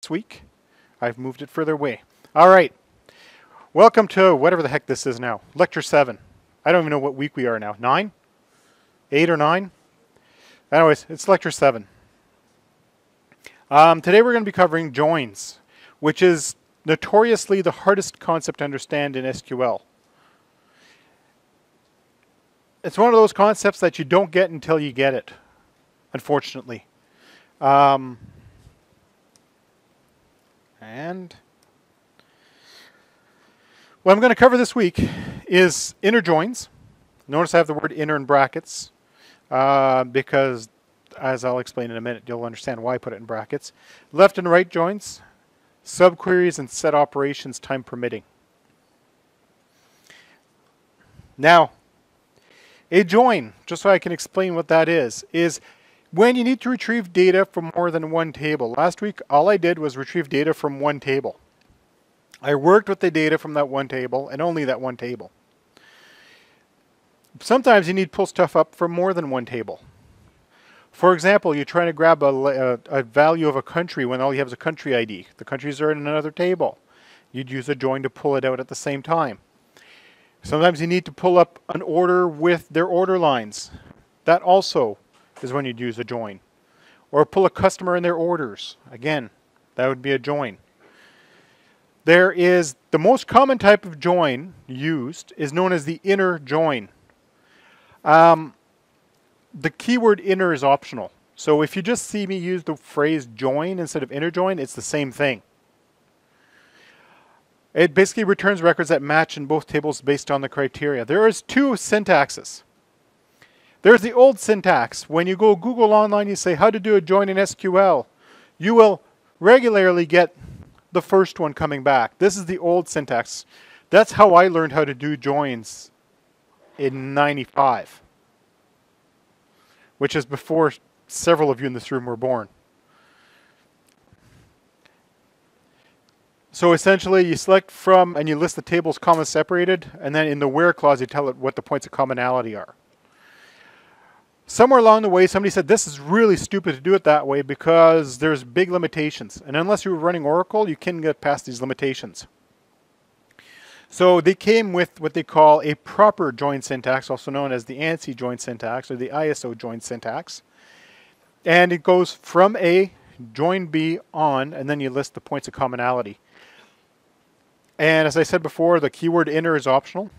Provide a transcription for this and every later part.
this week. I've moved it further away. All right. Welcome to whatever the heck this is now. Lecture 7. I don't even know what week we are now. 9? 8 or 9? Anyways, it's lecture 7. Um, today we're going to be covering joins, which is notoriously the hardest concept to understand in SQL. It's one of those concepts that you don't get until you get it, unfortunately. Um, and what I'm going to cover this week is inner joins. Notice I have the word inner in brackets uh, because, as I'll explain in a minute, you'll understand why I put it in brackets. Left and right joins, subqueries, and set operations time permitting. Now, a join, just so I can explain what that is, is when you need to retrieve data from more than one table. Last week, all I did was retrieve data from one table. I worked with the data from that one table and only that one table. Sometimes you need to pull stuff up from more than one table. For example, you're trying to grab a, a, a, value of a country when all you have is a country ID. The countries are in another table. You'd use a join to pull it out at the same time. Sometimes you need to pull up an order with their order lines. That also is when you'd use a join. Or pull a customer in their orders. Again, that would be a join. There is the most common type of join used is known as the inner join. Um, the keyword inner is optional. So if you just see me use the phrase join instead of inner join, it's the same thing. It basically returns records that match in both tables based on the criteria. There is two syntaxes. There's the old syntax. When you go Google online, you say how to do a join in SQL. You will regularly get the first one coming back. This is the old syntax. That's how I learned how to do joins in 95, which is before several of you in this room were born. So essentially, you select from and you list the tables comma separated, and then in the where clause, you tell it what the points of commonality are. Somewhere along the way, somebody said this is really stupid to do it that way because there's big limitations. And unless you're running Oracle, you can get past these limitations. So they came with what they call a proper join syntax, also known as the ANSI join syntax or the ISO join syntax. And it goes from A, join B on, and then you list the points of commonality. And as I said before, the keyword inner is optional.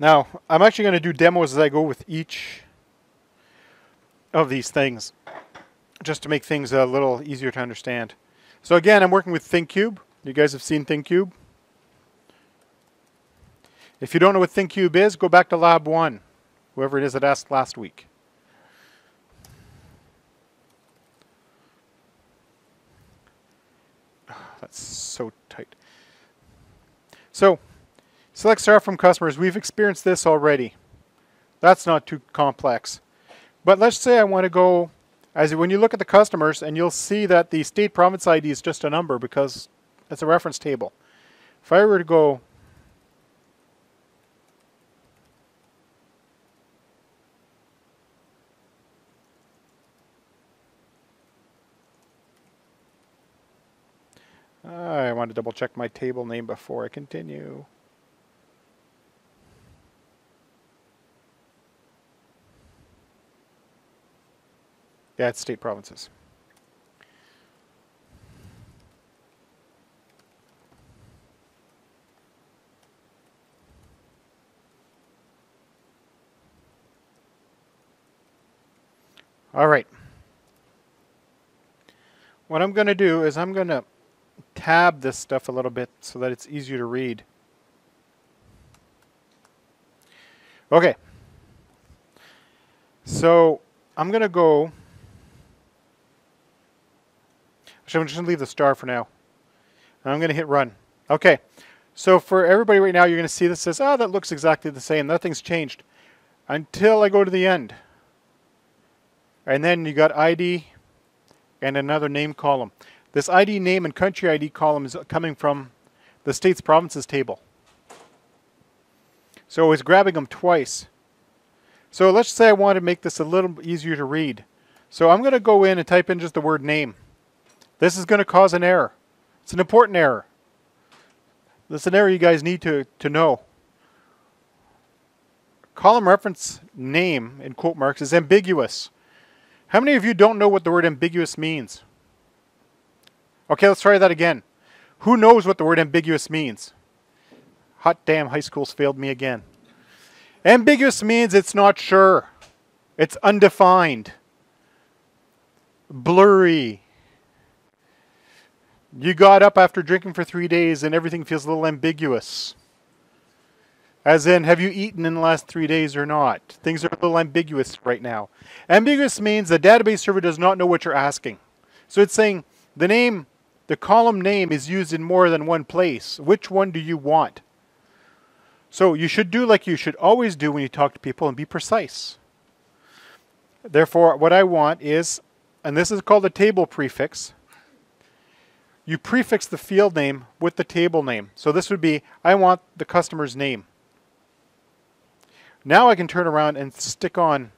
Now, I'm actually going to do demos as I go with each of these things, just to make things a little easier to understand. So again, I'm working with ThinkCube. You guys have seen ThinkCube? If you don't know what ThinkCube is, go back to Lab 1, whoever it is that asked last week. That's so tight. So, Select star from customers. We've experienced this already. That's not too complex. But let's say I want to go, as when you look at the customers, and you'll see that the state province ID is just a number because it's a reference table. If I were to go I want to double check my table name before I continue. Yeah, it's state provinces. All right. What I'm going to do is I'm going to tab this stuff a little bit so that it's easier to read. Okay. So I'm going to go Actually, I'm just going to leave the star for now. And I'm going to hit run. Okay. So for everybody right now, you're going to see this says, oh, that looks exactly the same. Nothing's changed until I go to the end. And then you got ID and another name column. This ID name and country ID column is coming from the states provinces table. So it's grabbing them twice. So let's say I want to make this a little easier to read. So I'm going to go in and type in just the word name. This is going to cause an error. It's an important error. This is an error you guys need to, to know. Column reference name in quote marks is ambiguous. How many of you don't know what the word ambiguous means? Okay, let's try that again. Who knows what the word ambiguous means? Hot damn, high school's failed me again. Ambiguous means it's not sure. It's undefined. Blurry. You got up after drinking for three days and everything feels a little ambiguous. As in, have you eaten in the last three days or not? Things are a little ambiguous right now. Ambiguous means the database server does not know what you're asking. So it's saying the name, the column name is used in more than one place. Which one do you want? So you should do like you should always do when you talk to people and be precise. Therefore, what I want is, and this is called a table prefix, you prefix the field name with the table name. So this would be, I want the customer's name. Now I can turn around and stick on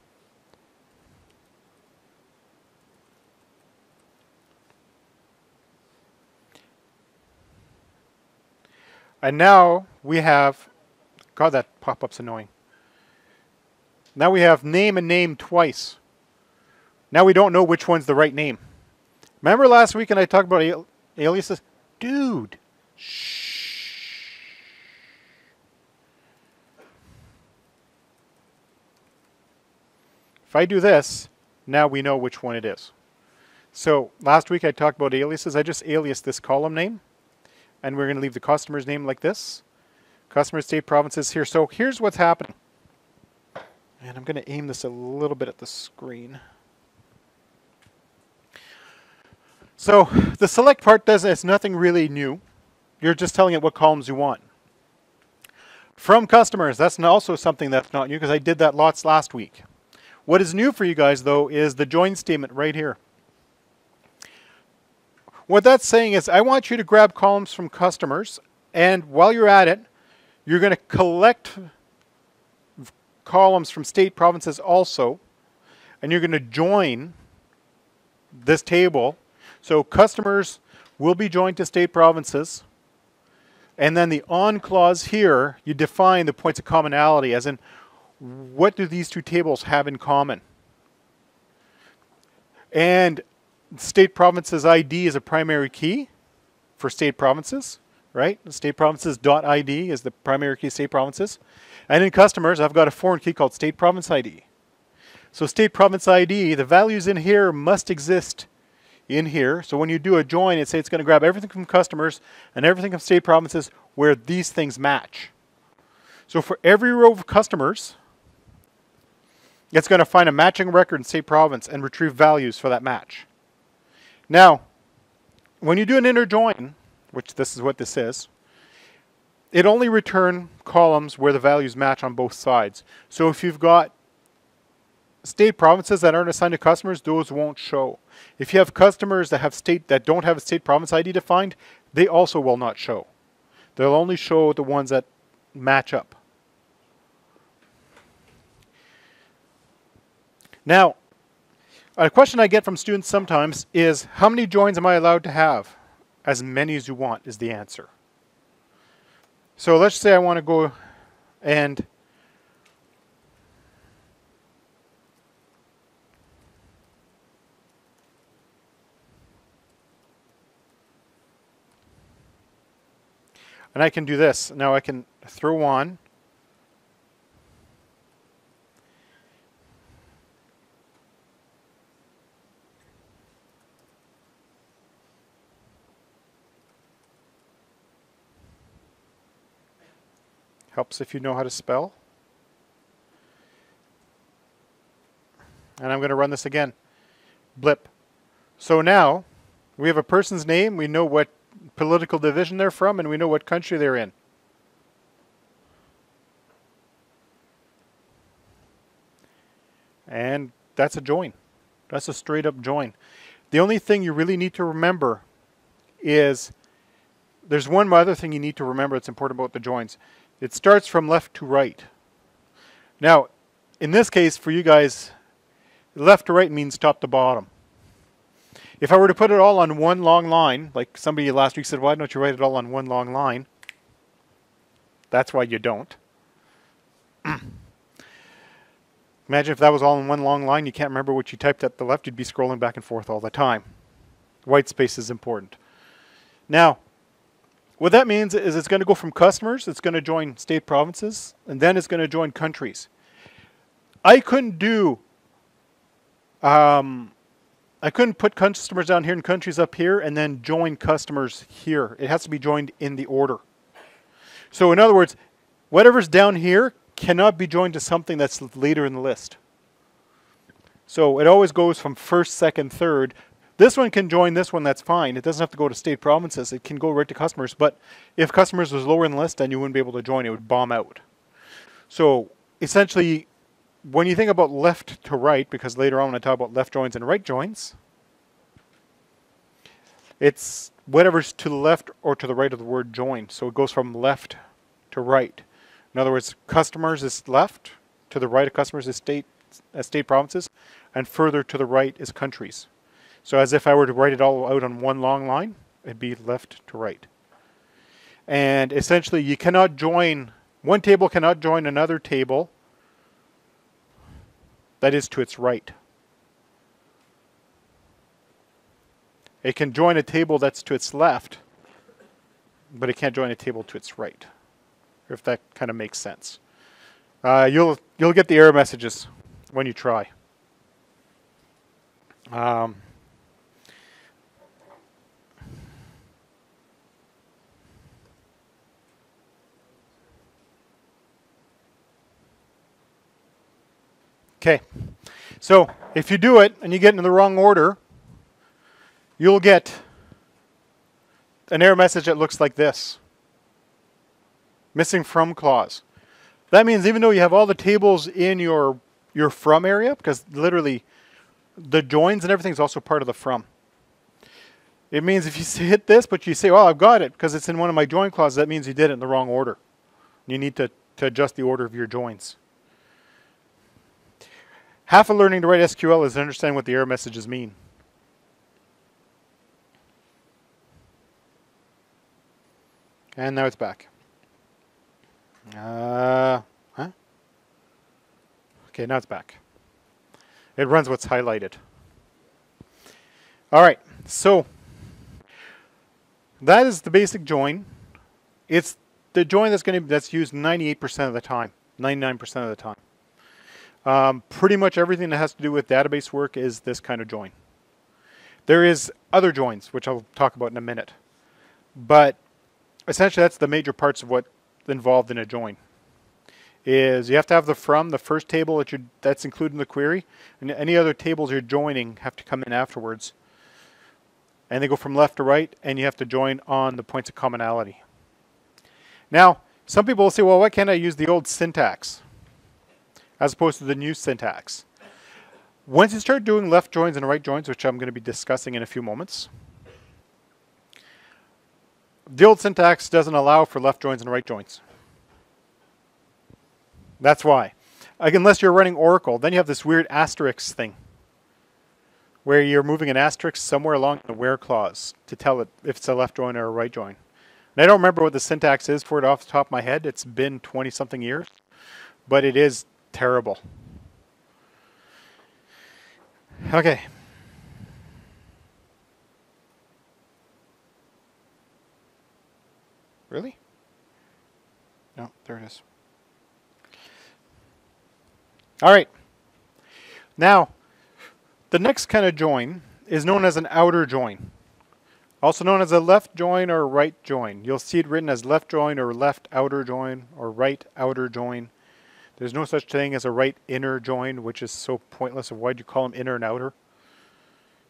And now we have, God, that pop-up's annoying. Now we have name and name twice. Now we don't know which one's the right name. Remember last week and I talked about al aliases? Dude, shh. If I do this, now we know which one it is. So last week I talked about aliases. I just aliased this column name. And we're going to leave the customer's name like this. Customer state provinces here. So here's what's happening. And I'm going to aim this a little bit at the screen. So the select part does it's nothing really new. You're just telling it what columns you want. From customers, that's also something that's not new because I did that lots last week. What is new for you guys though is the join statement right here. What that's saying is I want you to grab columns from customers and while you're at it, you're going to collect columns from state provinces also and you're going to join this table so customers will be joined to state provinces. And then the on clause here, you define the points of commonality, as in what do these two tables have in common? And state provinces ID is a primary key for state provinces, right? State provinces dot ID is the primary key state provinces. And in customers, I've got a foreign key called state province ID. So state province ID, the values in here must exist in here. So when you do a join, it say it's going to grab everything from customers and everything from state provinces where these things match. So for every row of customers, it's going to find a matching record in state province and retrieve values for that match. Now, when you do an inner join, which this is what this is, it only return columns where the values match on both sides. So if you've got state provinces that aren't assigned to customers, those won't show. If you have customers that have state that don't have a state province ID defined, they also will not show. They'll only show the ones that match up. Now, a question I get from students sometimes is, how many joins am I allowed to have? As many as you want is the answer. So let's say I want to go and And I can do this. Now I can throw on Helps if you know how to spell. And I'm going to run this again. Blip. So now we have a person's name. We know what political division they're from, and we know what country they're in. And that's a join. That's a straight up join. The only thing you really need to remember is there's one other thing you need to remember that's important about the joins. It starts from left to right. Now, in this case, for you guys, Left to right means top to bottom. If I were to put it all on one long line, like somebody last week said, why don't you write it all on one long line? That's why you don't. Imagine if that was all in one long line, you can't remember what you typed at the left, you'd be scrolling back and forth all the time. White space is important. Now, what that means is it's going to go from customers, it's going to join state provinces, and then it's going to join countries. I couldn't do, um, I couldn't put customers down here and countries up here and then join customers here. It has to be joined in the order. So in other words, whatever's down here cannot be joined to something that's later in the list. So it always goes from first, second, third. This one can join this one, that's fine. It doesn't have to go to state provinces. It can go right to customers. But if customers was lower in the list, then you wouldn't be able to join. It would bomb out. So essentially, when you think about left to right, because later on when I talk about left joins and right joins, it's whatever's to the left or to the right of the word join. So it goes from left to right. In other words, customers is left, to the right of customers is state, uh, state provinces, and further to the right is countries. So as if I were to write it all out on one long line, it'd be left to right. And essentially you cannot join, one table cannot join another table that is to its right. It can join a table that's to its left, but it can't join a table to its right if that kind of makes sense. Uh, you'll you'll get the error messages when you try. Um, okay, so if you do it and you get in the wrong order, you'll get an error message that looks like this missing from clause. That means even though you have all the tables in your your from area, because literally the joins and everything is also part of the from. It means if you hit this, but you say, "Oh, I've got it," because it's in one of my join clauses, that means you did it in the wrong order. You need to, to adjust the order of your joins. Half of learning to write SQL is understanding what the error messages mean. And now it's back. Uh, huh? Okay, now it's back. It runs what's highlighted. All right, so that is the basic join. It's the join that's going to that's used 98% of the time, 99% of the time. Um, pretty much everything that has to do with database work is this kind of join. There is other joins, which I'll talk about in a minute. But essentially that's the major parts of what involved in a join is you have to have the from, the first table that you that's included in the query, and any other tables you're joining have to come in afterwards. And they go from left to right, and you have to join on the points of commonality. Now, some people will say, well, why can't I use the old syntax as opposed to the new syntax? Once you start doing left joins and right joins, which I'm going to be discussing in a few moments, the old syntax doesn't allow for left joins and right joins. That's why. Like, unless you're running Oracle, then you have this weird asterisk thing where you're moving an asterisk somewhere along the where clause to tell it if it's a left join or a right join. And I don't remember what the syntax is for it off the top of my head. It's been 20 something years, but it is terrible. Okay. Really? No, there it is. All right. Now, the next kind of join is known as an outer join, also known as a left join or right join. You'll see it written as left join or left outer join or right outer join. There's no such thing as a right inner join, which is so pointless. Why'd you call them inner and outer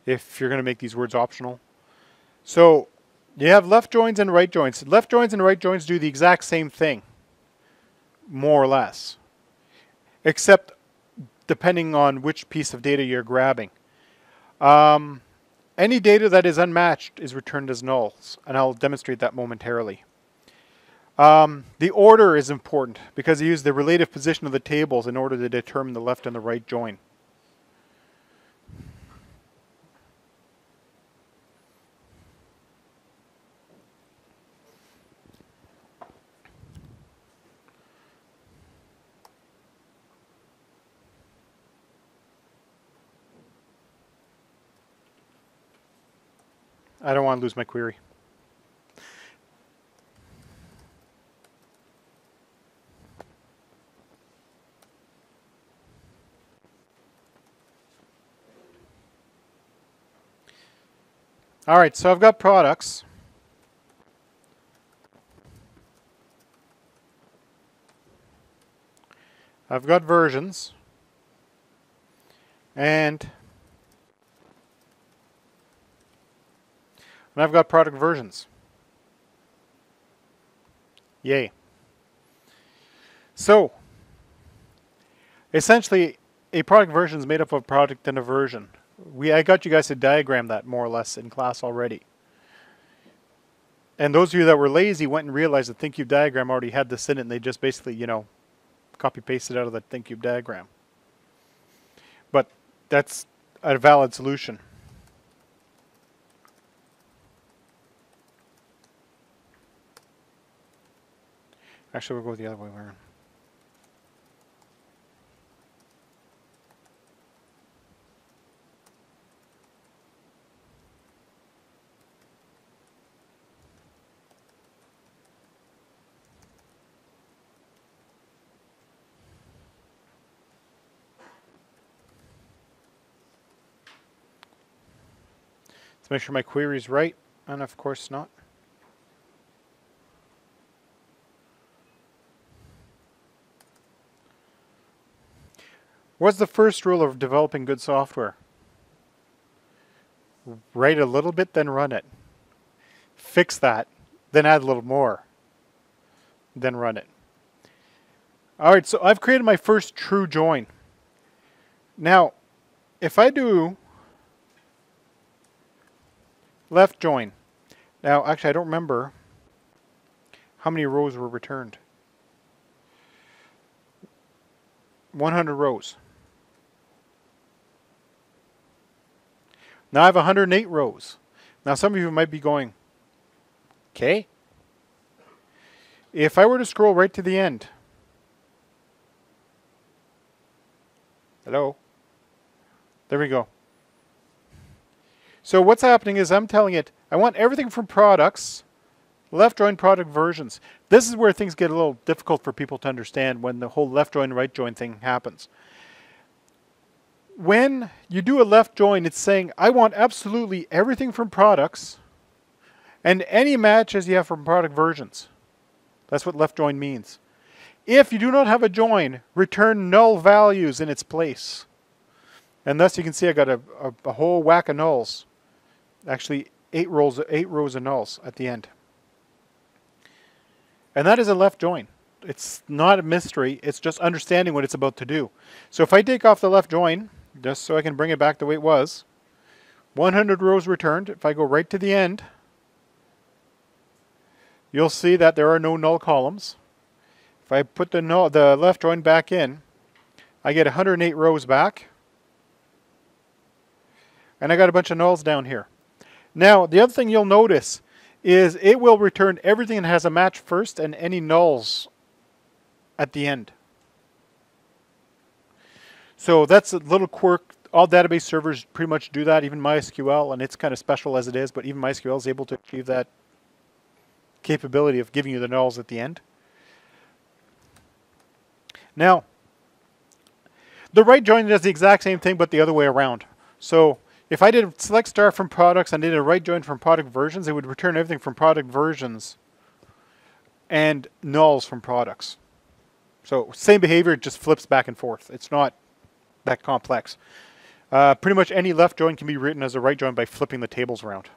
if you're going to make these words optional? So you have left joins and right joins. Left joins and right joins do the exact same thing, more or less, except depending on which piece of data you're grabbing. Um, any data that is unmatched is returned as nulls, and I'll demonstrate that momentarily. Um, the order is important because you use the relative position of the tables in order to determine the left and the right join. I don't want to lose my query. All right, so I've got products. I've got versions. And, and I've got product versions. Yay. So, essentially, a product version is made up of a product and a version. We, I got you guys to diagram that more or less in class already. And those of you that were lazy went and realized the ThinkCube diagram already had this in it, and they just basically, you know, copy pasted out of the ThinkCube diagram. But that's a valid solution. Actually, we'll go the other way around. Make sure my query is right, and of course not. What's the first rule of developing good software? Write a little bit, then run it. Fix that, then add a little more, then run it. All right, so I've created my first true join. Now, if I do Left join. Now, actually, I don't remember how many rows were returned. 100 rows. Now I have 108 rows. Now some of you might be going, okay. If I were to scroll right to the end, hello, there we go. So what's happening is I'm telling it, I want everything from products, left join product versions. This is where things get a little difficult for people to understand when the whole left join, right join thing happens. When you do a left join, it's saying, I want absolutely everything from products and any matches you have from product versions. That's what left join means. If you do not have a join, return null values in its place. And thus you can see I got a, a, a whole whack of nulls actually eight rows, eight rows of nulls at the end. And that is a left join. It's not a mystery. It's just understanding what it's about to do. So if I take off the left join, just so I can bring it back the way it was, 100 rows returned. If I go right to the end, you'll see that there are no null columns. If I put the, null, the left join back in, I get 108 rows back. And I got a bunch of nulls down here. Now, the other thing you'll notice is it will return everything that has a match first and any nulls at the end. So that's a little quirk. All database servers pretty much do that, even MySQL, and it's kind of special as it is, but even MySQL is able to achieve that capability of giving you the nulls at the end. Now, the right join does the exact same thing, but the other way around. So if I did select star from products and did a right join from product versions, it would return everything from product versions and nulls from products. So same behavior, just flips back and forth. It's not that complex. Uh, pretty much any left join can be written as a right join by flipping the tables around.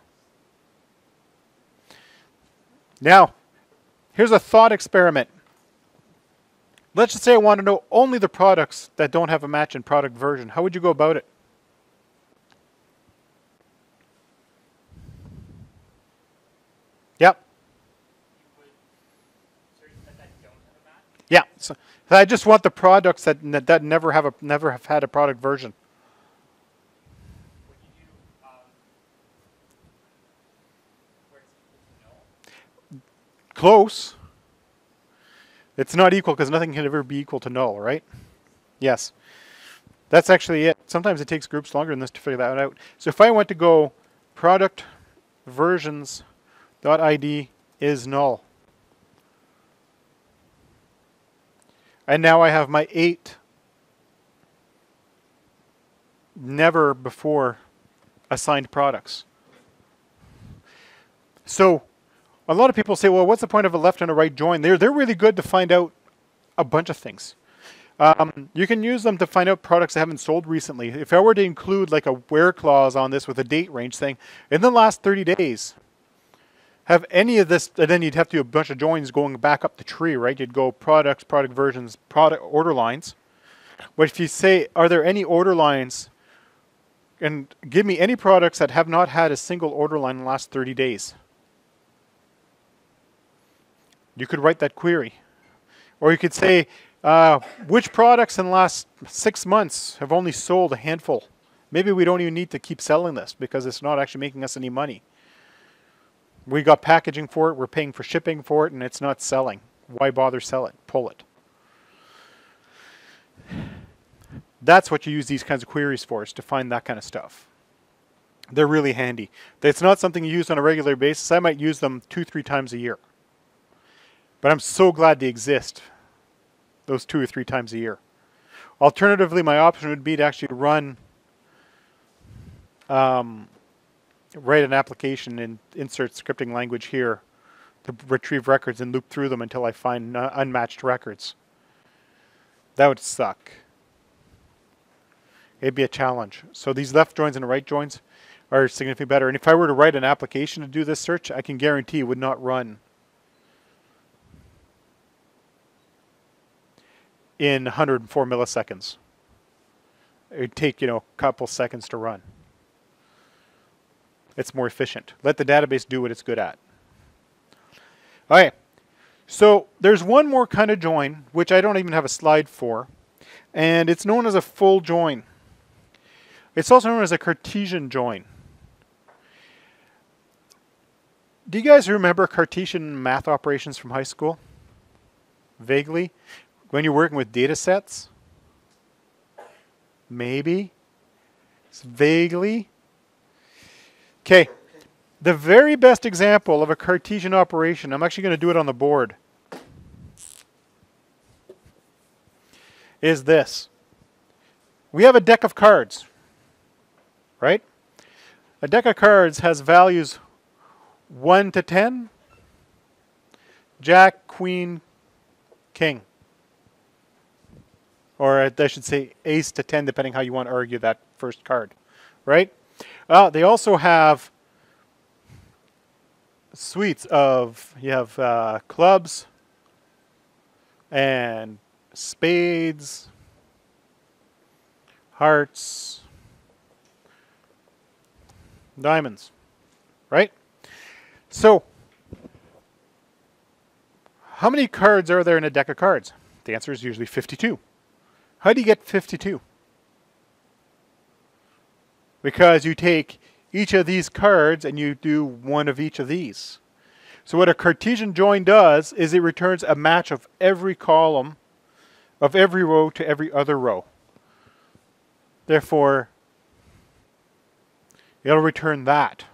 Now, here's a thought experiment. Let's just say I want to know only the products that don't have a match in product version. How would you go about it? Yeah. So, I just want the products that that never have a never have had a product version. Close. It's not equal because nothing can ever be equal to null, right? Yes. That's actually it. Sometimes it takes groups longer than this to figure that out. So if I want to go product versions dot id is null. And now I have my eight never before assigned products. So a lot of people say, well, what's the point of a left and a right join? They're, they're really good to find out a bunch of things. Um, you can use them to find out products that haven't sold recently. If I were to include like a where clause on this with a date range saying, in the last 30 days, have any of this, and then you'd have to do a bunch of joins going back up the tree, right? You'd go products, product versions, product order lines. But if you say, are there any order lines, and give me any products that have not had a single order line in the last 30 days, you could write that query. Or you could say, uh, which products in the last six months have only sold a handful? Maybe we don't even need to keep selling this because it's not actually making us any money. We got packaging for it, we're paying for shipping for it, and it's not selling. Why bother sell it? Pull it. That's what you use these kinds of queries for, is to find that kind of stuff. They're really handy. It's not something you use on a regular basis. I might use them two, three times a year. But I'm so glad they exist those two or three times a year. Alternatively, my option would be to actually run, um, write an application and insert scripting language here to retrieve records and loop through them until I find uh, unmatched records. That would suck. It'd be a challenge. So these left joins and right joins are significantly better. And if I were to write an application to do this search, I can guarantee it would not run in 104 milliseconds. It would take, you know, a couple seconds to run. It's more efficient. Let the database do what it's good at. Okay, so there's one more kind of join, which I don't even have a slide for, and it's known as a full join. It's also known as a Cartesian join. Do you guys remember Cartesian math operations from high school? Vaguely? When you're working with data sets? Maybe? It's vaguely? Okay. The very best example of a Cartesian operation, I'm actually going to do it on the board, is this. We have a deck of cards, right? A deck of cards has values 1 to 10, Jack, Queen, King or I should say ace to 10, depending how you want to argue that first card, right? Uh, they also have suites of, you have uh, clubs and spades, hearts, diamonds, right? So, how many cards are there in a deck of cards? The answer is usually 52. How do you get 52? Because you take each of these cards and you do one of each of these. So what a Cartesian join does is it returns a match of every column of every row to every other row. Therefore, it'll return that.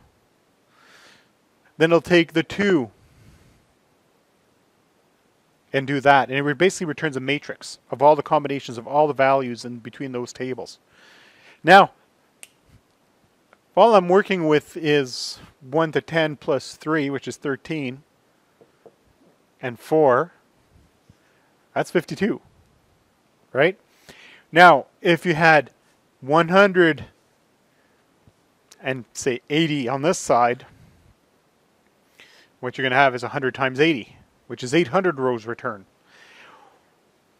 Then it'll take the 2 and do that. And it basically returns a matrix of all the combinations of all the values in between those tables. Now, all I'm working with is 1 to 10 plus 3, which is 13, and 4. That's 52, right? Now, if you had 100 and say 80 on this side, what you're going to have is 100 times 80 which is 800 rows return.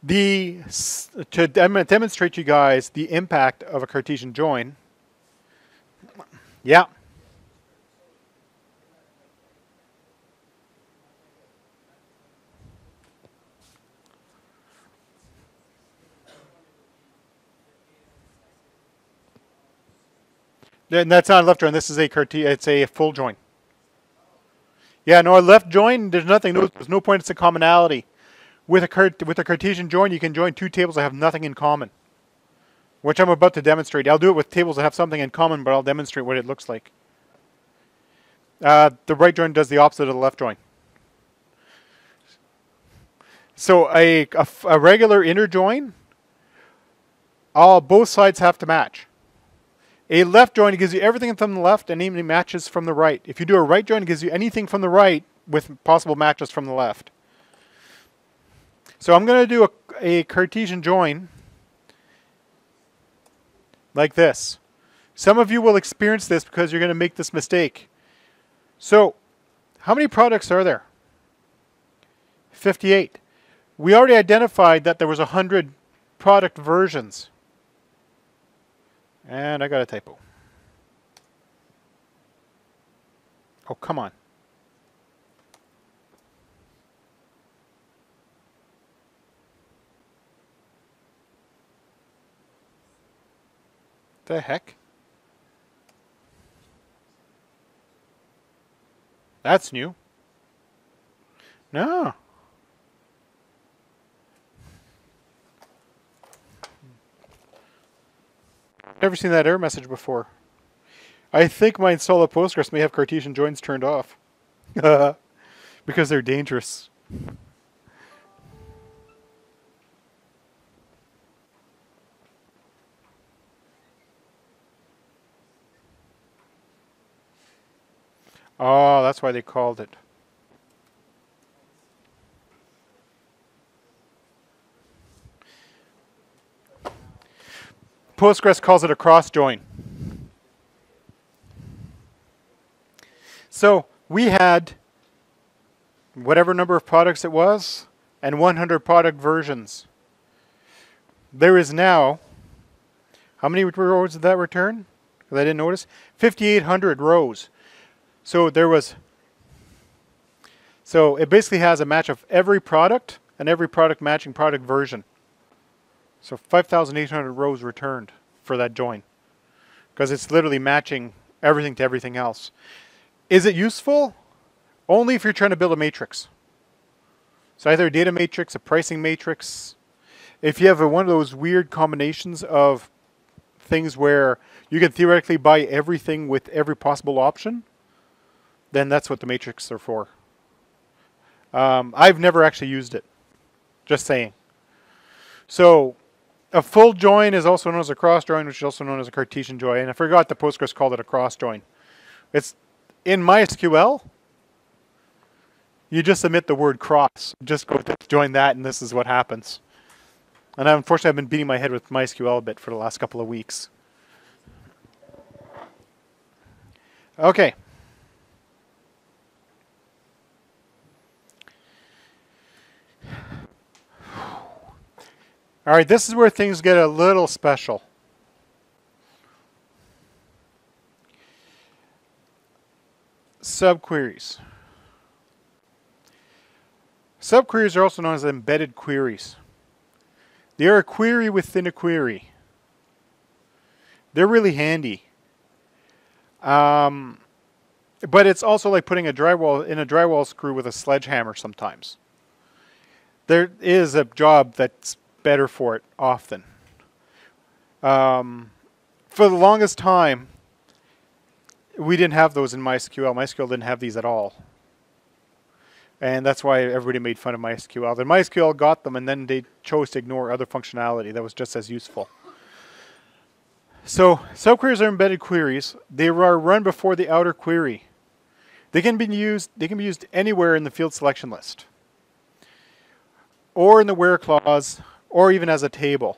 The to dem demonstrate to you guys the impact of a Cartesian join. Yeah. And that's not a left join. This is a Cartesian. It's a full join. Yeah, no, a left join, there's nothing, no, there's no point, it's a commonality. With a, with a Cartesian join, you can join two tables that have nothing in common, which I'm about to demonstrate. I'll do it with tables that have something in common, but I'll demonstrate what it looks like. Uh, the right join does the opposite of the left join. So a, a, a regular inner join, all both sides have to match. A left join gives you everything from the left and even matches from the right. If you do a right join, it gives you anything from the right with possible matches from the left. So I'm going to do a, a Cartesian join like this. Some of you will experience this because you're going to make this mistake. So, how many products are there? 58. We already identified that there was 100 product versions. And I got a typo. Oh, come on. The heck? That's new. No. Never seen that error message before. I think my install of Postgres may have Cartesian joins turned off. because they're dangerous. Oh, that's why they called it. Postgres calls it a cross join. So we had whatever number of products it was and 100 product versions. There is now, how many rows did that return? I didn't notice. 5,800 rows. So there was, so it basically has a match of every product and every product matching product version. So 5,800 rows returned for that join because it's literally matching everything to everything else. Is it useful? Only if you're trying to build a matrix. So either a data matrix, a pricing matrix. If you have a, one of those weird combinations of things where you can theoretically buy everything with every possible option, then that's what the matrix are for. Um, I've never actually used it. Just saying. So a full join is also known as a cross join, which is also known as a Cartesian join. And I forgot the Postgres called it a cross join. It's in MySQL. You just submit the word cross. Just go join that, and this is what happens. And unfortunately, I've been beating my head with MySQL a bit for the last couple of weeks. Okay. All right, this is where things get a little special. Subqueries. Subqueries are also known as embedded queries. They are a query within a query. They're really handy. Um, but it's also like putting a drywall in a drywall screw with a sledgehammer sometimes. There is a job that's better for it often. Um, for the longest time, we didn't have those in MySQL. MySQL didn't have these at all. And that's why everybody made fun of MySQL. Then MySQL got them, and then they chose to ignore other functionality that was just as useful. So subqueries are embedded queries. They are run before the outer query. They can be used. They can be used anywhere in the field selection list, or in the where clause, or even as a table.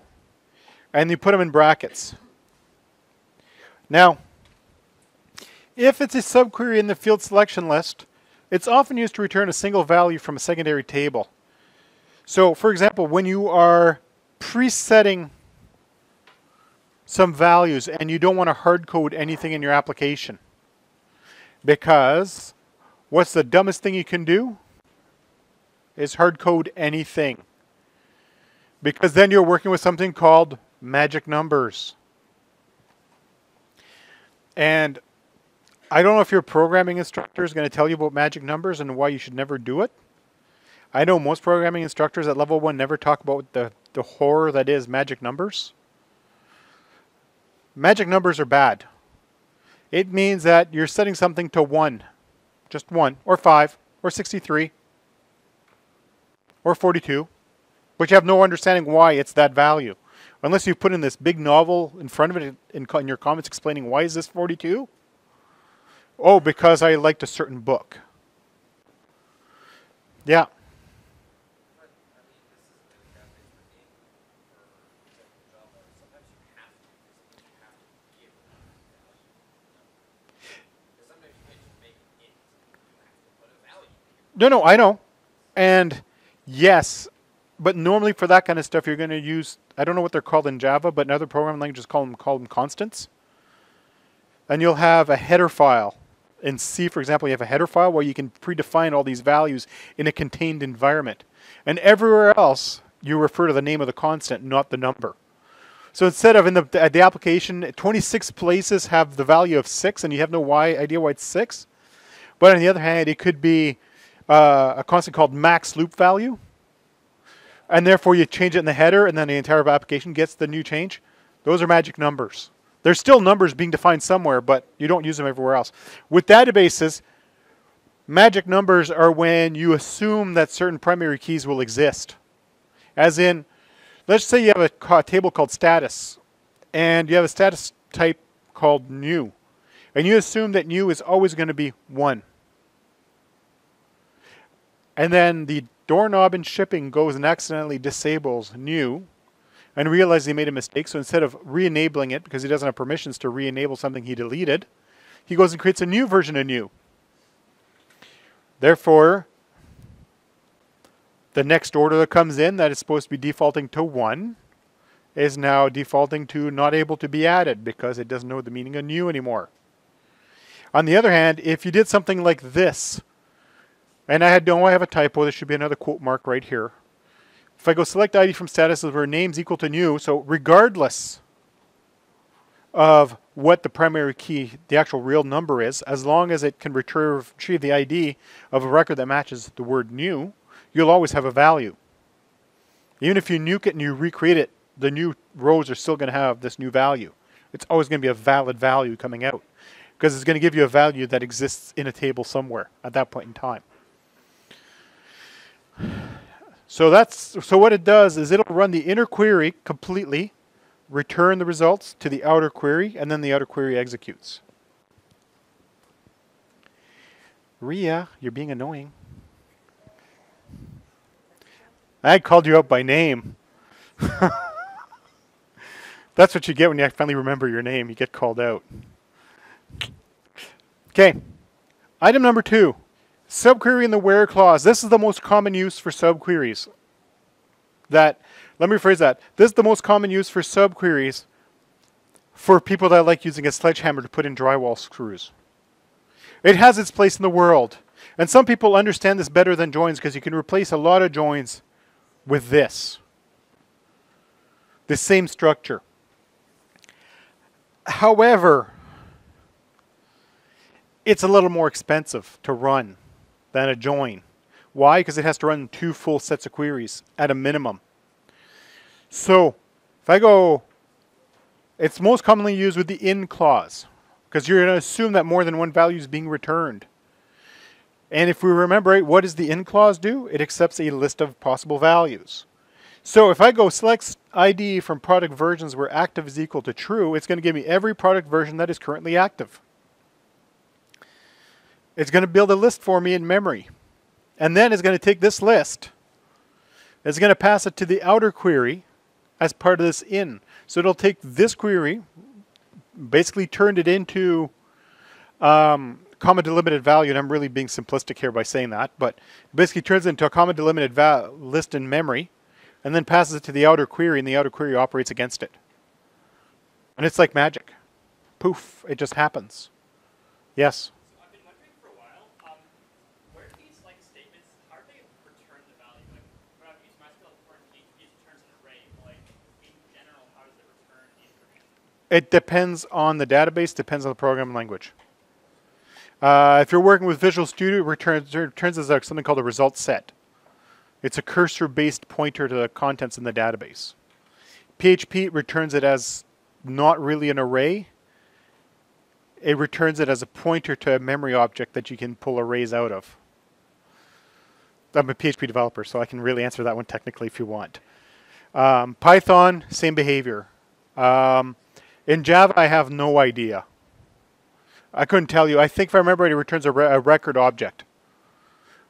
And you put them in brackets. Now, if it's a subquery in the field selection list, it's often used to return a single value from a secondary table. So, for example, when you are presetting some values and you don't want to hard code anything in your application, because what's the dumbest thing you can do? Is hard code anything. Because then you're working with something called magic numbers. And I don't know if your programming instructor is going to tell you about magic numbers and why you should never do it. I know most programming instructors at level one never talk about the, the horror that is magic numbers. Magic numbers are bad. It means that you're setting something to one Just one, or five, or 63, or 42, but you have no understanding why it's that value. Unless you put in this big novel in front of it in, in your comments explaining why is this 42? Oh, because I liked a certain book. Yeah. No, no, I know. And yes, but normally for that kind of stuff, you're going to use, I don't know what they're called in Java, but in other programming languages call them, call them constants. And you'll have a header file. In C, for example, you have a header file where you can predefine all these values in a contained environment. And everywhere else, you refer to the name of the constant, not the number. So instead of in the, the application, 26 places have the value of 6, and you have no why, idea why it's 6. But on the other hand, it could be uh, a constant called max loop value, and therefore you change it in the header, and then the entire application gets the new change. Those are magic numbers. There's still numbers being defined somewhere, but you don't use them everywhere else. With databases, magic numbers are when you assume that certain primary keys will exist. As in, let's say you have a table called status, and you have a status type called new, and you assume that new is always going to be 1. And then the doorknob in shipping goes and accidentally disables new and realizes he made a mistake. So instead of re-enabling it, because he doesn't have permissions to re-enable something he deleted, he goes and creates a new version of new. Therefore, the next order that comes in that is supposed to be defaulting to 1 is now defaulting to not able to be added because it doesn't know the meaning of new anymore. On the other hand, if you did something like this, and I had no, I have a typo. There should be another quote mark right here. If I go select ID from status where name's equal to new, so regardless of what the primary key, the actual real number is, as long as it can retrieve, retrieve the ID of a record that matches the word new, you'll always have a value. Even if you nuke it and you recreate it, the new rows are still going to have this new value. It's always going to be a valid value coming out because it's going to give you a value that exists in a table somewhere at that point in time. So that's so what it does is it'll run the inner query completely, return the results to the outer query, and then the outer query executes. Ria, you're being annoying. I called you out by name. That's what you get when you finally remember your name. You get called out. Okay. Item number two. Subquery in the where clause. This is the most common use for subqueries. That, let me rephrase that. This is the most common use for subqueries for people that like using a sledgehammer to put in drywall screws. It has its place in the world. And some people understand this better than joins because you can replace a lot of joins with this. The same structure. However, it's a little more expensive to run than a join. Why? Because it has to run two full sets of queries at a minimum. So if I go, it's most commonly used with the in clause because you're going to assume that more than one value is being returned. And if we remember, what does the in clause do? It accepts a list of possible values. So if I go select ID from product versions where active is equal to true, it's going to give me every product version that is currently active. It's going to build a list for me in memory. And then it's going to take this list. It's going to pass it to the outer query as part of this in. So it'll take this query, basically turned it into um, comma delimited value, and I'm really being simplistic here by saying that, but basically turns it into a comma delimited list in memory, and then passes it to the outer query, and the outer query operates against it. And it's like magic. Poof, it just happens. Yes? It depends on the database, depends on the programming language. Uh, if you're working with Visual Studio, it returns, returns as something called a result set. It's a cursor-based pointer to the contents in the database. PHP returns it as not really an array. it returns it as a pointer to a memory object that you can pull arrays out of. I'm a PHP developer, so I can really answer that one technically if you want. Um, Python, same behavior. Um, in Java, I have no idea. I couldn't tell you. I think if I remember it, it returns a, re a record object.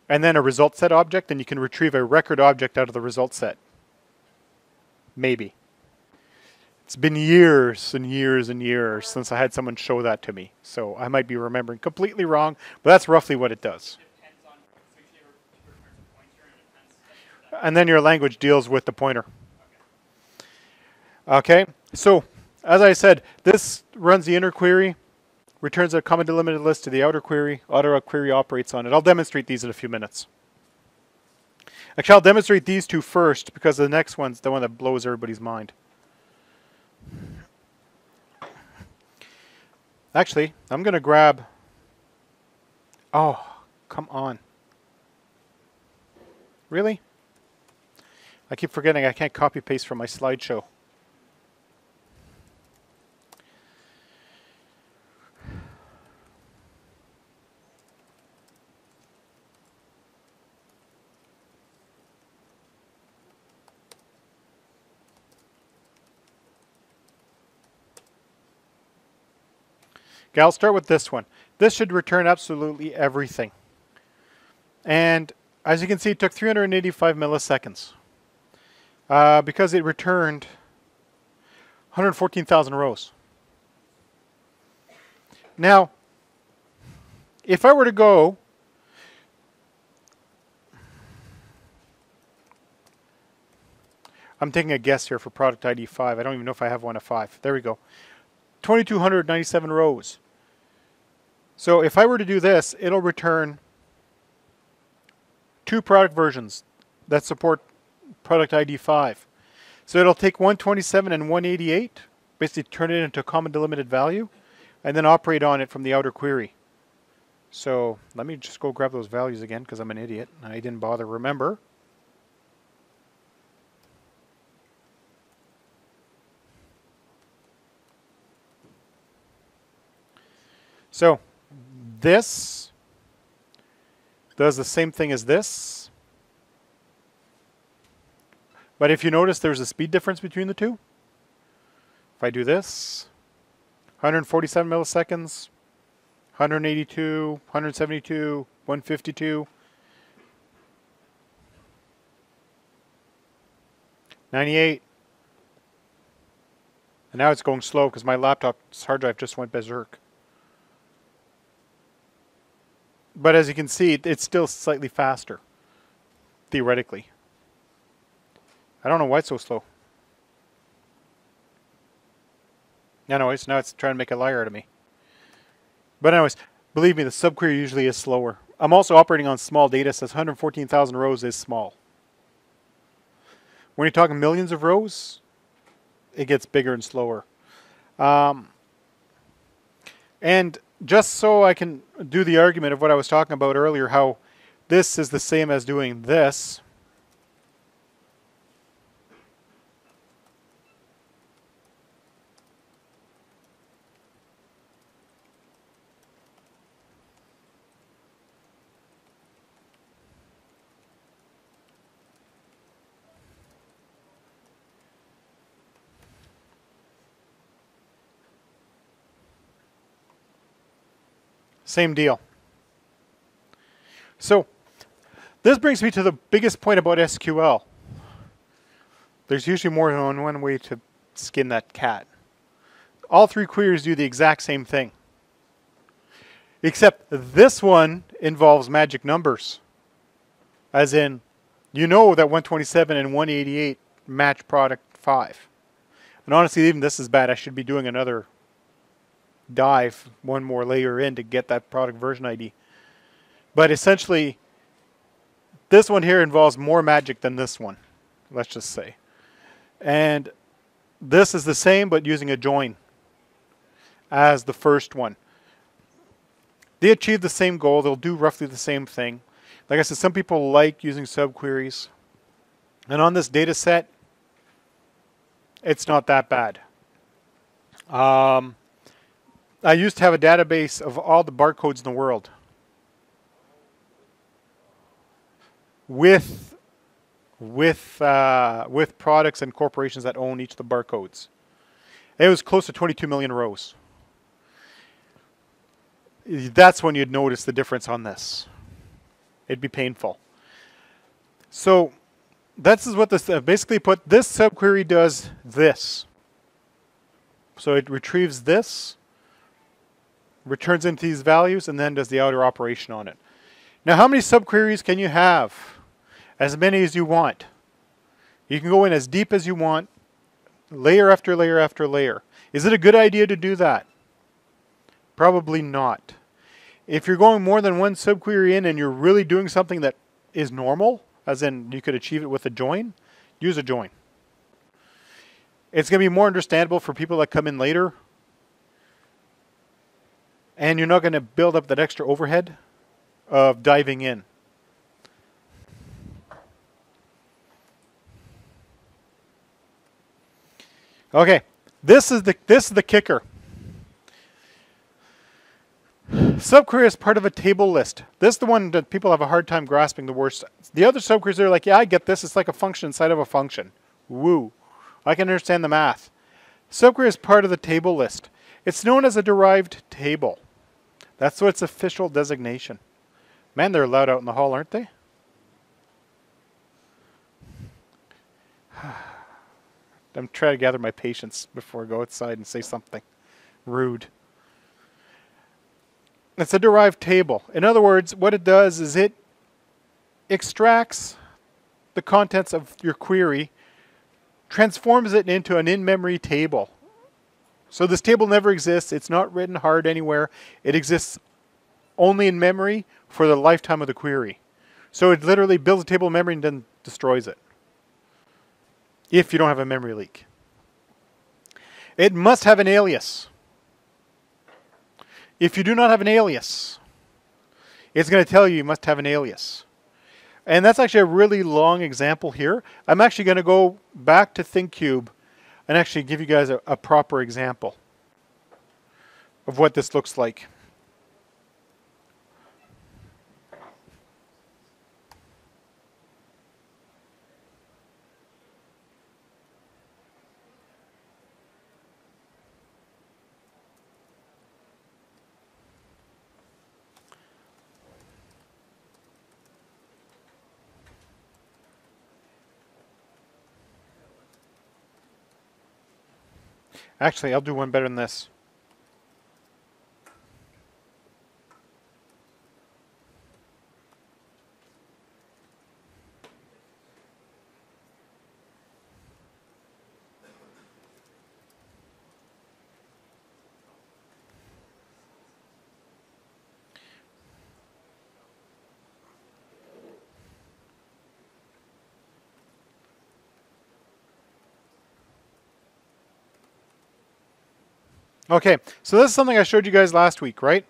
And then a result set object, and you can retrieve a record object out of the result set. Maybe. It's been years and years and years since I had someone show that to me. So I might be remembering completely wrong, but that's roughly what it does. And then your language deals with the pointer. Okay, so as I said, this runs the inner query, returns a comma delimited list to the outer query, outer query operates on it. I'll demonstrate these in a few minutes. Actually, I'll demonstrate these two first because the next one's the one that blows everybody's mind. Actually, I'm going to grab... Oh, come on. Really? I keep forgetting I can't copy paste from my slideshow. Okay, I'll start with this one. This should return absolutely everything. And as you can see, it took 385 milliseconds uh, because it returned 114,000 rows. Now, if I were to go I'm taking a guess here for product ID 5. I don't even know if I have one of 5. There we go. 2,297 rows. So if I were to do this, it'll return two product versions that support product ID 5. So it'll take 127 and 188, basically turn it into a comma delimited value, and then operate on it from the outer query. So let me just go grab those values again because I'm an idiot. And I didn't bother remember. So this does the same thing as this. But if you notice there's a speed difference between the two. If I do this, 147 milliseconds, 182, 172, 152, 98. And now it's going slow because my laptop's hard drive just went berserk. But as you can see, it's still slightly faster, theoretically. I don't know why it's so slow. Anyways, now it's trying to make a liar out of me. But anyways, believe me, the subquery usually is slower. I'm also operating on small data sets. 114,000 rows is small. When you're talking millions of rows, it gets bigger and slower. Um, and just so I can do the argument of what I was talking about earlier, how this is the same as doing this. Same deal. So this brings me to the biggest point about SQL. There's usually more than one way to skin that cat. All three queries do the exact same thing. Except this one involves magic numbers. As in, you know that 127 and 188 match product 5. And honestly, even this is bad. I should be doing another dive one more layer in to get that product version ID. But essentially, this one here involves more magic than this one, let's just say. And this is the same, but using a join as the first one. They achieve the same goal. They'll do roughly the same thing. Like I said, some people like using subqueries. And on this data set, it's not that bad. Um, I used to have a database of all the barcodes in the world with with uh, with products and corporations that own each of the barcodes. It was close to 22 million rows. That's when you'd notice the difference on this. It'd be painful. So that's is what this uh, basically put. This subquery does this. So it retrieves this, returns into these values, and then does the outer operation on it. Now, how many subqueries can you have? As many as you want. You can go in as deep as you want, layer after layer after layer. Is it a good idea to do that? Probably not. If you're going more than one subquery in and you're really doing something that is normal, as in you could achieve it with a join, use a join. It's going to be more understandable for people that come in later. And you're not going to build up that extra overhead of diving in. Okay, this is the this is the kicker. Subquery is part of a table list. This is the one that people have a hard time grasping the worst. The other subqueries are like, yeah, I get this. It's like a function inside of a function. Woo. I can understand the math. Subquery is part of the table list. It's known as a derived table. That's its official designation. Man, they're loud out in the hall, aren't they? I'm trying to gather my patience before I go outside and say something rude. It's a derived table. In other words, what it does is it extracts the contents of your query, transforms it into an in-memory table. So this table never exists. It's not written hard anywhere. It exists only in memory for the lifetime of the query. So it literally builds a table of memory and then destroys it if you don't have a memory leak. It must have an alias. If you do not have an alias, it's going to tell you you must have an alias. And that's actually a really long example here. I'm actually going to go back to ThinkCube and actually give you guys a, a proper example of what this looks like. Actually, I'll do one better than this. Okay, so this is something I showed you guys last week, right?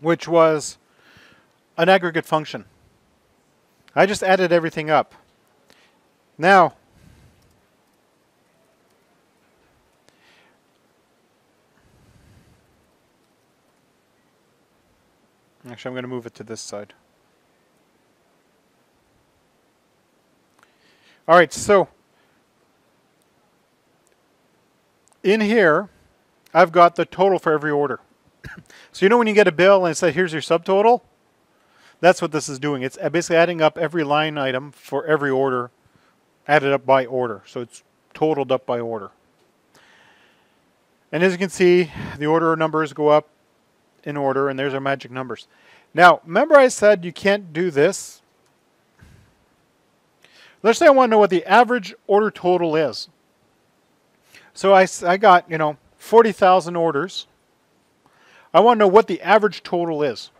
Which was an aggregate function. I just added everything up. Now, actually I'm going to move it to this side. All right, so in here, I've got the total for every order. so you know when you get a bill and it says here's your subtotal? That's what this is doing. It's basically adding up every line item for every order, added up by order. So it's totaled up by order. And as you can see, the order numbers go up in order, and there's our magic numbers. Now, remember I said you can't do this? Let's say I want to know what the average order total is. So I, I got, you know, 40,000 orders. I want to know what the average total is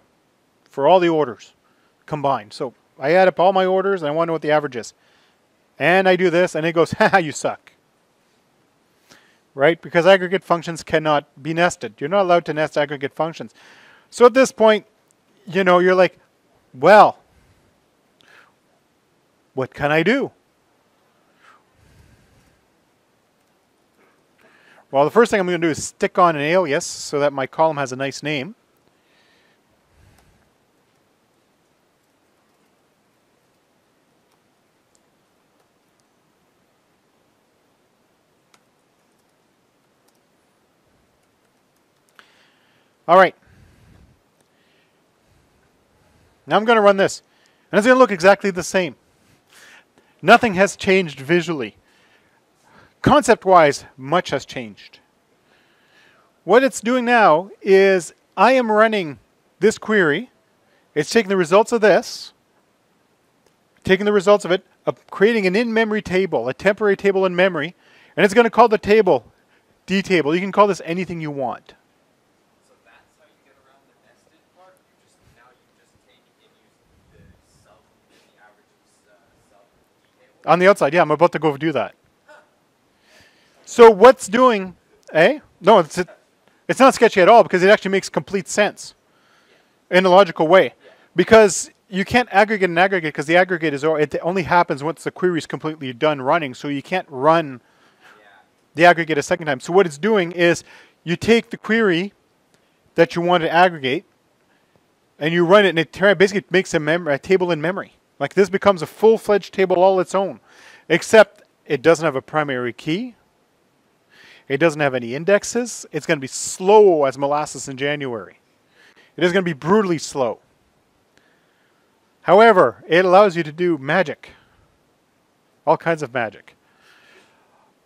for all the orders combined. So I add up all my orders and I want to know what the average is. And I do this and it goes, ha, you suck. Right? Because aggregate functions cannot be nested. You're not allowed to nest aggregate functions. So at this point, you know, you're like, well, what can I do? Well, the first thing I'm going to do is stick on an alias so that my column has a nice name. All right. Now I'm going to run this. And it's going to look exactly the same. Nothing has changed visually. Concept-wise, much has changed. What it's doing now is I am running this query. It's taking the results of this, taking the results of it, of creating an in-memory table, a temporary table in memory, and it's going to call the table D table. You can call this anything you want. On the outside, yeah, I'm about to go do that. So what's doing, eh? No, it's, it's not sketchy at all because it actually makes complete sense in a logical way. Because you can't aggregate and aggregate because the aggregate is it only happens once the query is completely done running. So you can't run the aggregate a second time. So what it's doing is you take the query that you want to aggregate and you run it and it basically makes a, a table in memory. Like this becomes a full-fledged table all its own, except it doesn't have a primary key. It doesn't have any indexes. It's going to be slow as molasses in January. It is going to be brutally slow. However, it allows you to do magic. All kinds of magic.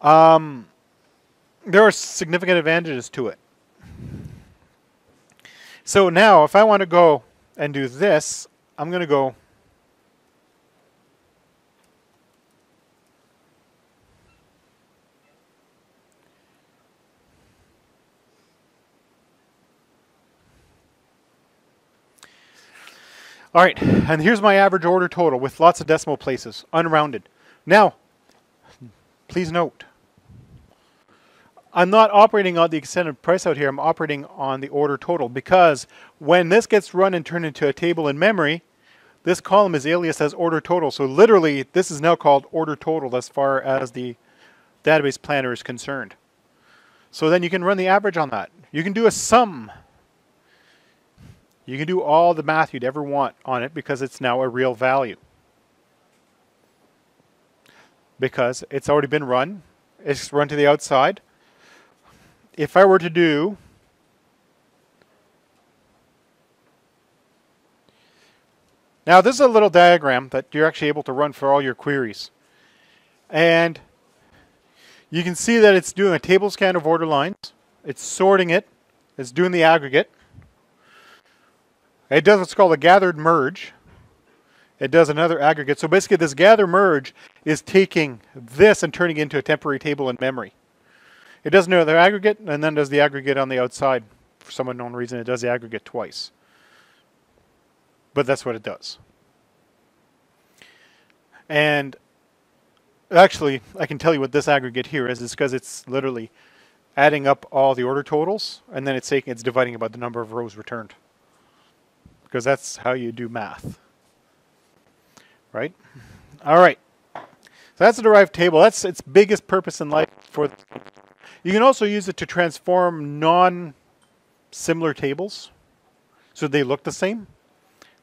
Um, there are significant advantages to it. So now, if I want to go and do this, I'm going to go All right, and here's my average order total with lots of decimal places, unrounded. Now, please note, I'm not operating on the extended price out here, I'm operating on the order total because when this gets run and turned into a table in memory, this column is aliased as order total. So literally, this is now called order total as far as the database planner is concerned. So then you can run the average on that. You can do a sum you can do all the math you'd ever want on it because it's now a real value. Because it's already been run. It's run to the outside. If I were to do Now this is a little diagram that you're actually able to run for all your queries. And you can see that it's doing a table scan of order lines. It's sorting it. It's doing the aggregate. It does what's called a gathered merge. It does another aggregate. So basically this gather merge is taking this and turning it into a temporary table in memory. It does another aggregate and then does the aggregate on the outside. For some unknown reason, it does the aggregate twice. But that's what it does. And actually, I can tell you what this aggregate here is. It's because it's literally adding up all the order totals, and then it's taking it's dividing about the number of rows returned because that's how you do math. Right? All right. So that's a derived table. That's its biggest purpose in life. For You can also use it to transform non-similar tables so they look the same,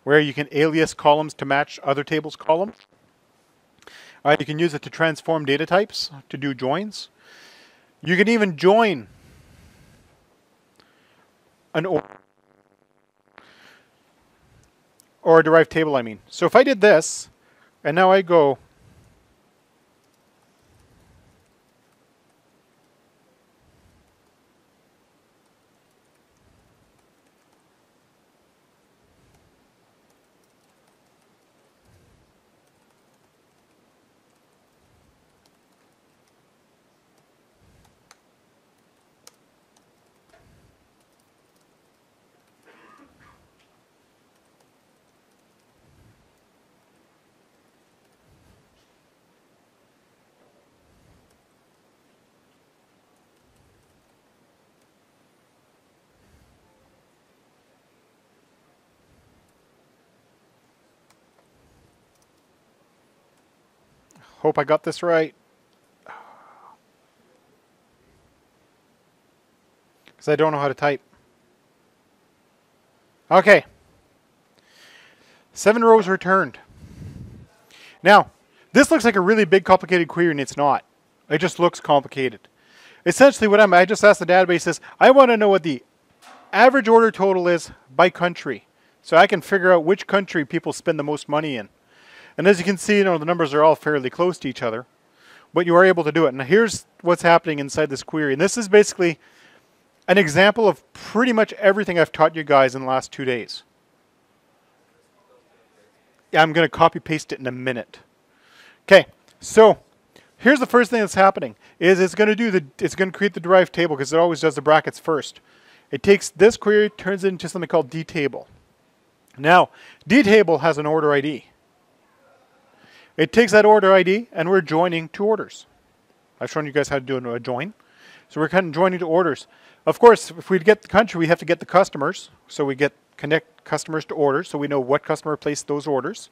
where you can alias columns to match other tables' columns. All right, you can use it to transform data types, to do joins. You can even join an order or a derived table, I mean. So if I did this, and now I go Hope I got this right. because I don't know how to type. Okay. Seven rows returned. Now, this looks like a really big complicated query and it's not. It just looks complicated. Essentially what I'm, I just asked the database is, I want to know what the average order total is by country. So I can figure out which country people spend the most money in. And as you can see, you know, the numbers are all fairly close to each other. But you are able to do it. Now here's what's happening inside this query. And this is basically an example of pretty much everything I've taught you guys in the last two days. I'm going to copy paste it in a minute. Okay, so here's the first thing that's happening is it's going to do the it's going to create the derived table because it always does the brackets first. It takes this query, turns it into something called dtable. Now, dtable has an order ID. It takes that order ID and we're joining two orders. I've shown you guys how to do a join. So we're kind of joining two orders. Of course, if we get the country, we have to get the customers. So we get connect customers to orders so we know what customer placed those orders.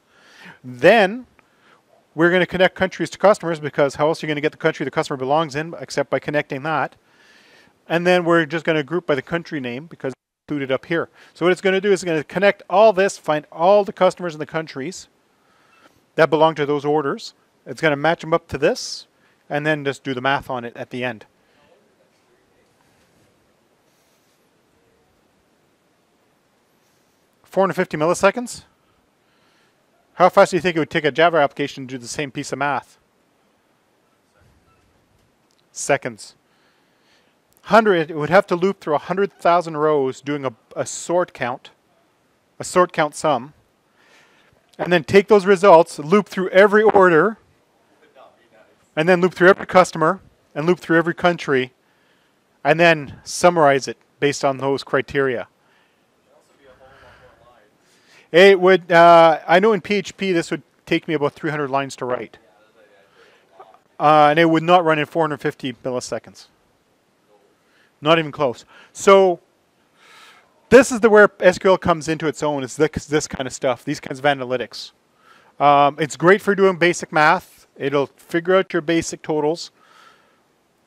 Then we're going to connect countries to customers because how else are you going to get the country the customer belongs in except by connecting that. And then we're just going to group by the country name because it's included up here. So what it's going to do is it's going to connect all this, find all the customers in the countries that belong to those orders. It's going to match them up to this and then just do the math on it at the end. Four hundred fifty milliseconds. How fast do you think it would take a Java application to do the same piece of math? Seconds. 100, it would have to loop through 100,000 rows doing a, a sort count, a sort count sum, and then take those results, loop through every order, and then loop through every customer, and loop through every country, and then summarize it based on those criteria. It would, uh, I know in PHP this would take me about 300 lines to write. Uh, and it would not run in 450 milliseconds. Not even close. So this is the where SQL comes into its own. It's this, this kind of stuff, these kinds of analytics. Um, it's great for doing basic math. It'll figure out your basic totals.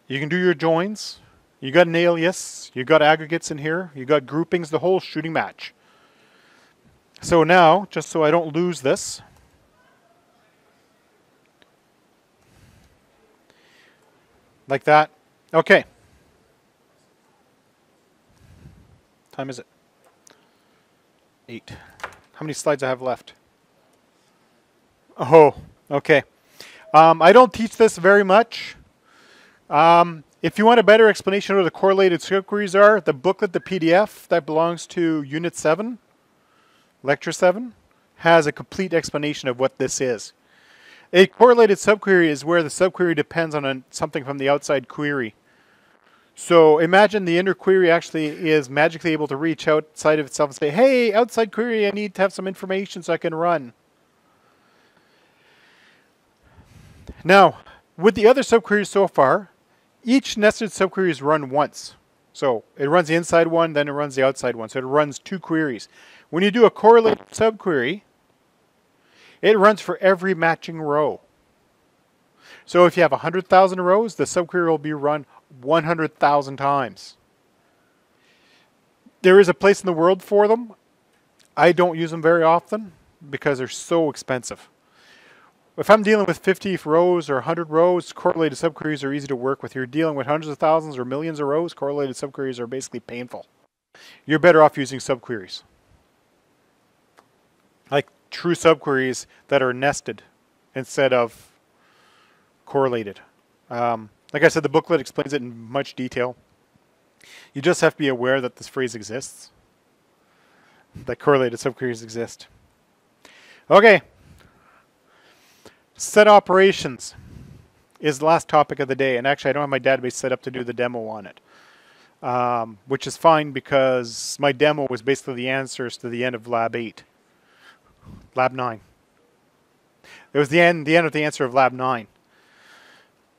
You can do your joins. You got an alias. You got aggregates in here. You got groupings, the whole shooting match. So now, just so I don't lose this, like that. Okay. Time is it? Eight. How many slides I have left? Oh, okay. Um, I don't teach this very much. Um, if you want a better explanation of what the correlated subqueries are, the booklet, the PDF that belongs to Unit 7, Lecture 7, has a complete explanation of what this is. A correlated subquery is where the subquery depends on a, something from the outside query. So imagine the inner query actually is magically able to reach outside of itself and say, hey, outside query, I need to have some information so I can run. Now, with the other subqueries so far, each nested subquery is run once. So it runs the inside one, then it runs the outside one. So it runs two queries. When you do a correlated subquery, it runs for every matching row. So if you have 100,000 rows, the subquery will be run 100,000 times. There is a place in the world for them. I don't use them very often because they're so expensive. If I'm dealing with 50 rows or 100 rows, correlated subqueries are easy to work with. You're dealing with hundreds of thousands or millions of rows, correlated subqueries are basically painful. You're better off using subqueries. Like true subqueries that are nested instead of correlated. Um, like I said, the booklet explains it in much detail. You just have to be aware that this phrase exists, that correlated subqueries exist. Okay. Set operations is the last topic of the day. And actually, I don't have my database set up to do the demo on it, um, which is fine because my demo was basically the answers to the end of Lab 8, Lab 9. It was the end, the end of the answer of Lab 9.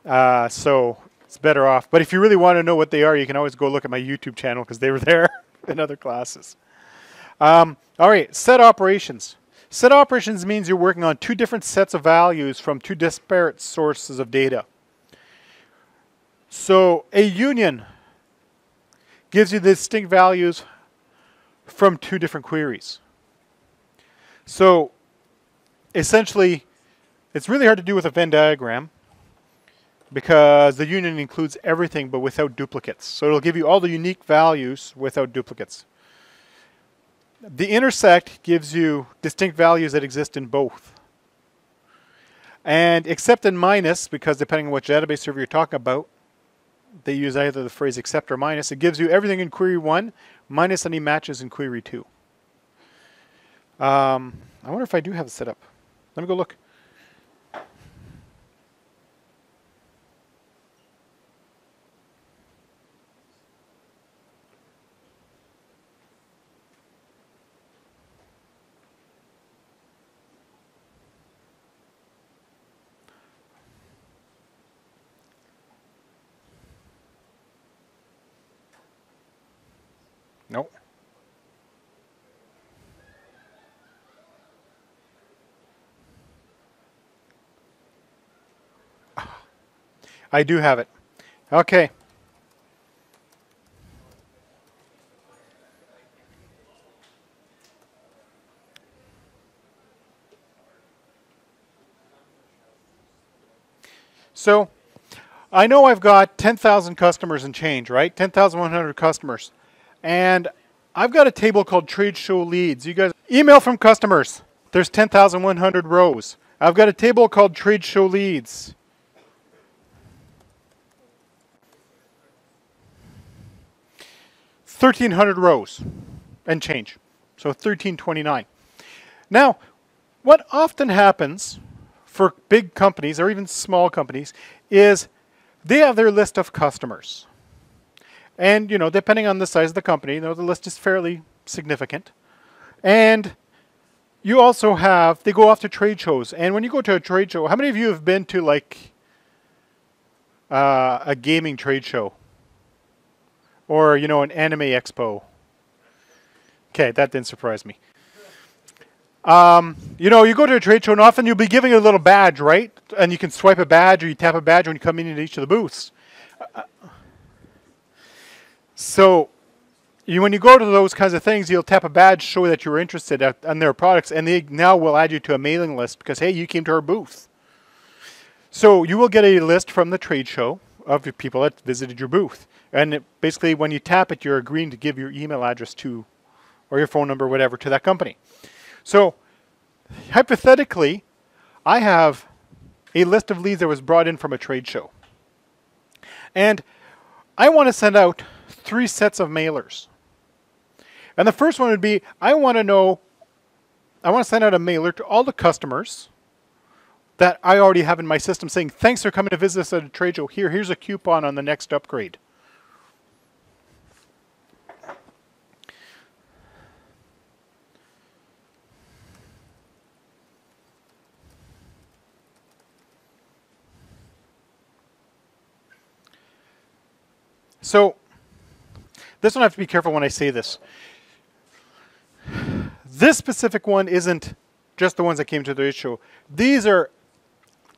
Uh, so it's better off. But if you really want to know what they are, you can always go look at my YouTube channel because they were there in other classes. Um, all right, set operations. Set operations means you're working on two different sets of values from two disparate sources of data. So a union gives you the distinct values from two different queries. So essentially, it's really hard to do with a Venn diagram because the union includes everything but without duplicates. So it'll give you all the unique values without duplicates. The intersect gives you distinct values that exist in both. And except and minus, because depending on which database server you're talking about, they use either the phrase except or minus. It gives you everything in query 1 minus any matches in query 2. Um, I wonder if I do have it set up. Let me go look. I do have it. Okay. So I know I've got 10,000 customers and change, right? 10,100 customers. And I've got a table called trade show leads. You guys, email from customers. There's 10,100 rows. I've got a table called trade show leads. Thirteen hundred rows and change. So thirteen twenty nine. Now, what often happens for big companies or even small companies is they have their list of customers. And, you know, depending on the size of the company, you know, the list is fairly significant. And you also have, they go off to trade shows. And when you go to a trade show, how many of you have been to like uh, a gaming trade show? Or, you know, an anime expo? Okay, that didn't surprise me. Um, you know, you go to a trade show and often you'll be giving a little badge, right? And you can swipe a badge or you tap a badge when you come into each of the booths. Uh, so you, when you go to those kinds of things, you'll tap a badge, show that you're interested in in their products, and they now will add you to a mailing list because, hey, you came to our booth. So you will get a list from the trade show of people that visited your booth. And it, basically, when you tap it, you're agreeing to give your email address to, or your phone number, whatever, to that company. So hypothetically, I have a list of leads that was brought in from a trade show. And I want to send out three sets of mailers. And the first one would be I want to know, I want to send out a mailer to all the customers that I already have in my system saying, thanks for coming to visit us at a trade show. Here, here's a coupon on the next upgrade. So this one I have to be careful when I say this. This specific one isn't just the ones that came to the trade show. These are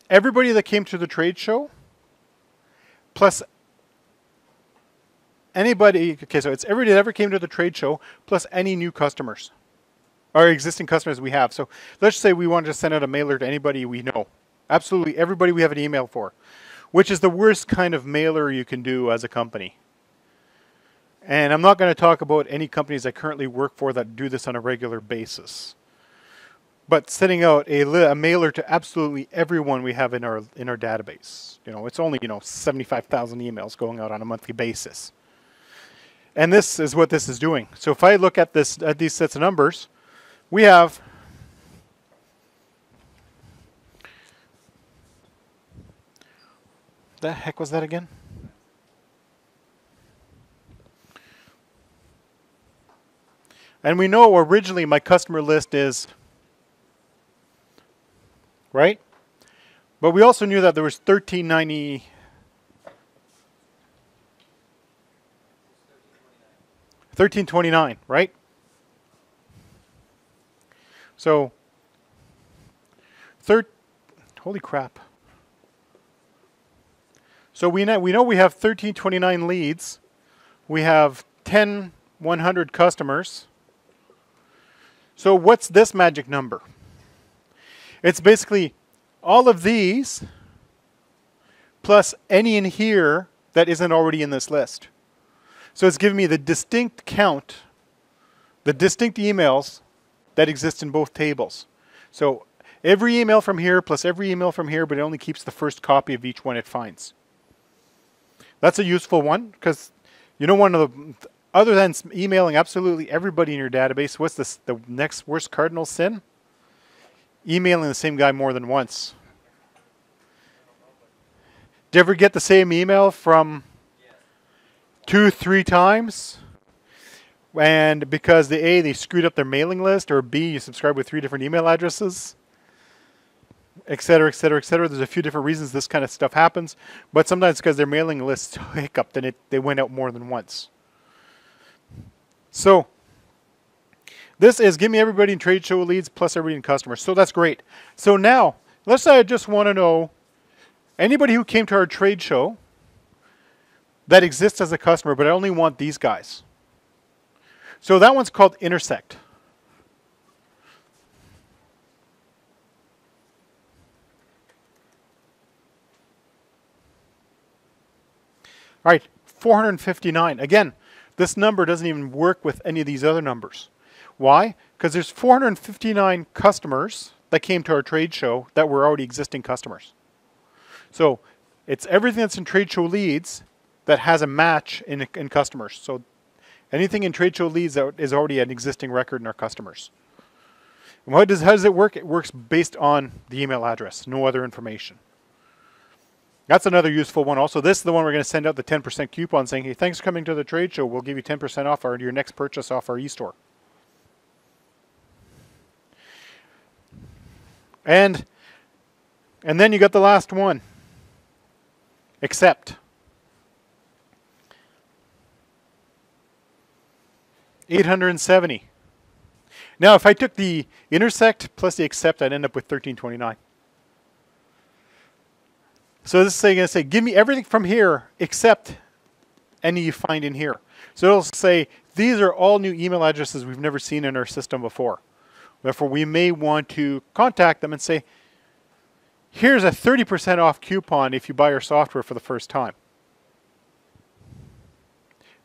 everybody that came to the trade show plus anybody, okay, so it's everybody that ever came to the trade show plus any new customers or existing customers we have. So let's say we wanted to send out a mailer to anybody we know. Absolutely everybody we have an email for, which is the worst kind of mailer you can do as a company. And I'm not going to talk about any companies I currently work for that do this on a regular basis. But sending out a, a, mailer to absolutely everyone we have in our in our database. You know, it's only you know 75,000 emails going out on a monthly basis. And this is what this is doing. So if I look at this at these sets of numbers, we have the heck was that again? And we know originally my customer list is, right? But we also knew that there was 1390 1329, right? So third holy crap. So we know we know we have 1329 leads. We have 10, 100 customers. So what's this magic number? It's basically all of these plus any in here that isn't already in this list. So it's giving me the distinct count, the distinct emails that exist in both tables. So every email from here plus every email from here, but it only keeps the first copy of each one it finds. That's a useful one because you know one of the other than emailing absolutely everybody in your database, what's this, the next worst cardinal sin? Emailing the same guy more than once. Do you ever get the same email from two, three times? And because the A, they screwed up their mailing list, or B, you subscribe with three different email addresses, et cetera, et cetera, et cetera. There's a few different reasons this kind of stuff happens, but sometimes because their mailing list hiccuped and it, they went out more than once. So this is give me everybody in trade show leads plus everybody in customers. So that's great. So now let's say I just want to know anybody who came to our trade show that exists as a customer, but I only want these guys. So that one's called intersect. All right, 459. Again, this number doesn't even work with any of these other numbers. Why? Because there's 459 customers that came to our trade show that were already existing customers. So it's everything that's in trade show leads that has a match in, in customers. So anything in trade show leads that is already an existing record in our customers. And what does, how does it work? It works based on the email address, no other information. That's another useful one also. This is the one we're going to send out the 10% coupon saying, hey, thanks for coming to the trade show. We'll give you 10% off our, your next purchase off our e-store. And, and then you got the last one. Except. 870. Now, if I took the intersect plus the except, I'd end up with 1329. So this is going to say, give me everything from here except any you find in here. So it'll say, these are all new email addresses we've never seen in our system before. Therefore, we may want to contact them and say, here's a 30% off coupon if you buy our software for the first time.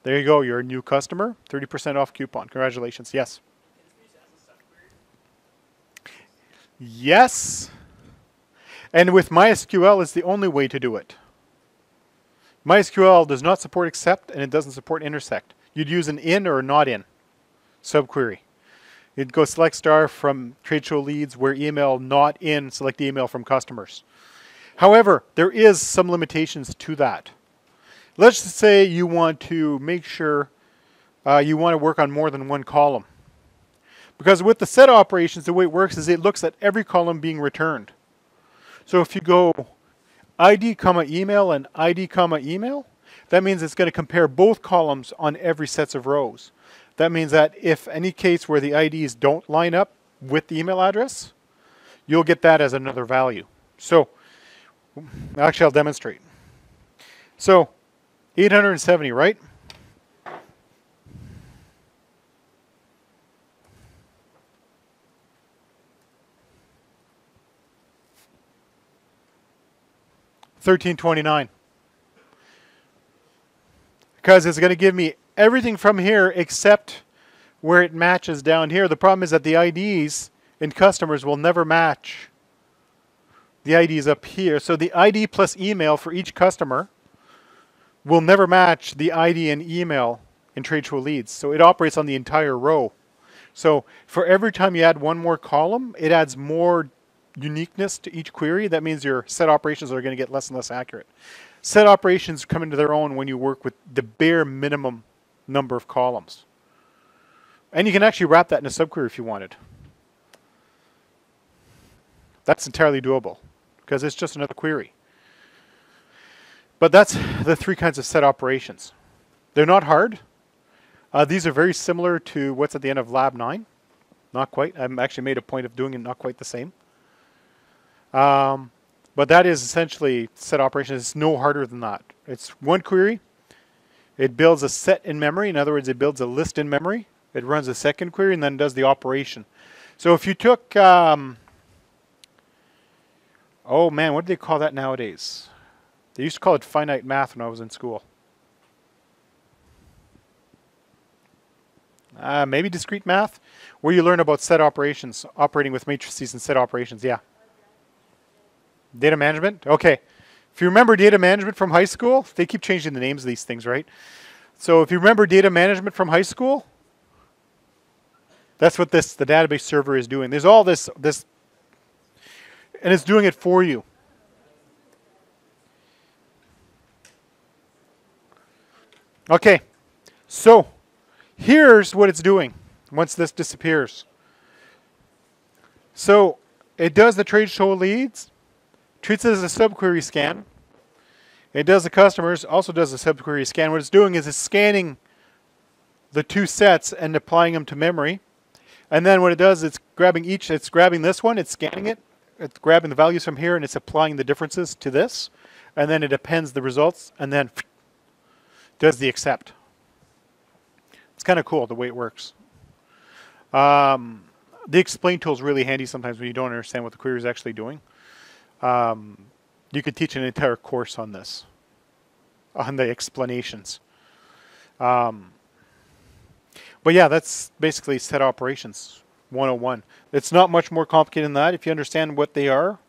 There you go, you're a new customer, 30% off coupon. Congratulations. Yes. Yes. And with MySQL, it's the only way to do it. MySQL does not support except and it doesn't support intersect. You'd use an in or not in subquery. You'd go select star from trade show leads where email not in, select email from customers. However, there is some limitations to that. Let's say you want to make sure uh, you want to work on more than one column. Because with the set operations, the way it works is it looks at every column being returned. So if you go ID comma email and ID comma email, that means it's going to compare both columns on every sets of rows. That means that if any case where the IDs don't line up with the email address, you'll get that as another value. So actually I'll demonstrate. So 870, right? Thirteen twenty nine. Because it's going to give me everything from here except where it matches down here. The problem is that the IDs in customers will never match the IDs up here. So the ID plus email for each customer will never match the ID and email in Tradeshow leads. So it operates on the entire row. So for every time you add one more column, it adds more uniqueness to each query. That means your set operations are going to get less and less accurate. Set operations come into their own when you work with the bare minimum number of columns. And you can actually wrap that in a subquery if you wanted. That's entirely doable because it's just another query. But that's the three kinds of set operations. They're not hard. Uh, these are very similar to what's at the end of Lab 9. Not quite. I've actually made a point of doing it not quite the same. Um, but that is essentially set operations. It's no harder than that. It's one query, It builds a set in memory. In other words, it builds a list in memory. It runs a second query and then does the operation. So if you took, um, oh man, what do they call that nowadays? They used to call it finite math when I was in school. Uh, maybe discrete math, where you learn about set operations, operating with matrices and set operations. Yeah. Data management? Okay. If you remember data management from high school, they keep changing the names of these things, right? So if you remember data management from high school, that's what this the database server is doing. There's all this this and it's doing it for you. Okay. So here's what it's doing once this disappears. So it does the trade show leads, treats it as a subquery scan. It does the customers, also does a subquery scan. What it's doing is it's scanning the two sets and applying them to memory. And then what it does, it's grabbing each, it's grabbing this one, it's scanning it, it's grabbing the values from here, and it's applying the differences to this. And then it appends the results, and then does the except. It's kind of cool the way it works. Um, the explain tool is really handy sometimes when you don't understand what the query is actually doing. Um, you could teach an entire course on this, on the explanations. Um, but yeah, that's basically set operations 101. It's not much more complicated than that. If you understand what they are,